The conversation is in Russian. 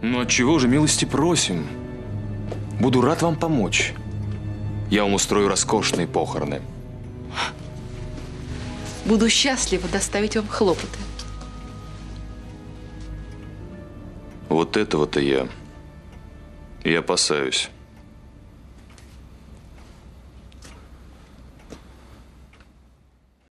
Ну, от чего же, милости просим. Буду рад вам помочь. Я вам устрою роскошные похороны. Буду счастлива доставить вам хлопоты. Вот этого-то я и опасаюсь.